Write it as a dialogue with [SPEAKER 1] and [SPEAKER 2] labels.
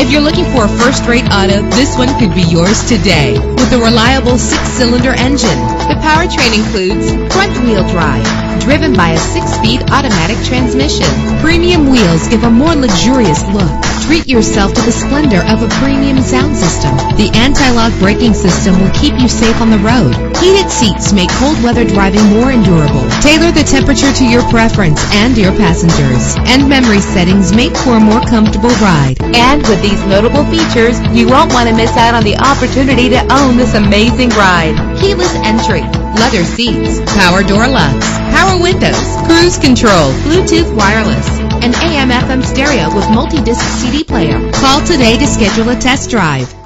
[SPEAKER 1] If you're looking for a first-rate auto, this one could be yours today. With a reliable six-cylinder engine, the powertrain includes front-wheel drive, driven by a six-speed automatic transmission. Premium wheels give a more luxurious look. Treat yourself to the splendor of a premium sound system. The anti-lock braking system will keep you safe on the road. Heated seats make cold weather driving more endurable. Tailor the temperature to your preference and your passengers. And memory settings make for a more comfortable ride. And with these notable features, you won't want to miss out on the opportunity to own this amazing ride. Keyless entry, leather seats, power door locks, power windows, cruise control, Bluetooth wireless, FM stereo with multi-disc CD player. Call today to schedule a test drive.